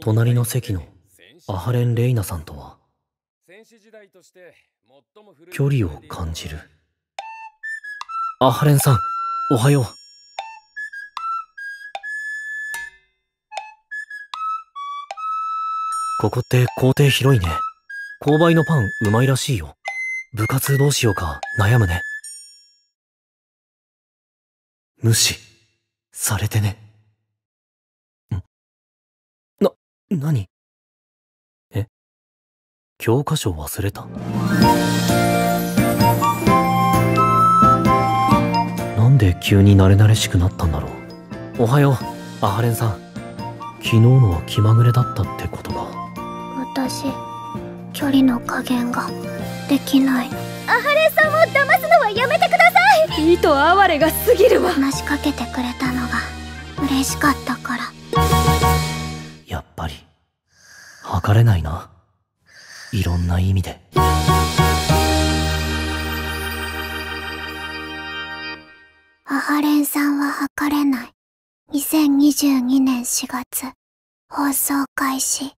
隣の席のアハレン・レイナさんとは距離を感じる。アハレンさんおはよう。ここって校庭広いね。購買のパンうまいらしいよ。部活どうしようか悩むね。無視されてね何？え？教科書忘れた？なんで急に慣れ慣れしくなったんだろう？おはようアハレンさん。昨日のは気まぐれだったってことか私距離の加減ができない。アハレンさんを騙すのはやめてください！意図哀れが過ぎるわ話しかけてくれたのが嬉しかったかられないな。いろんな意味で。アハレンさんは測れない。2022年4月放送開始。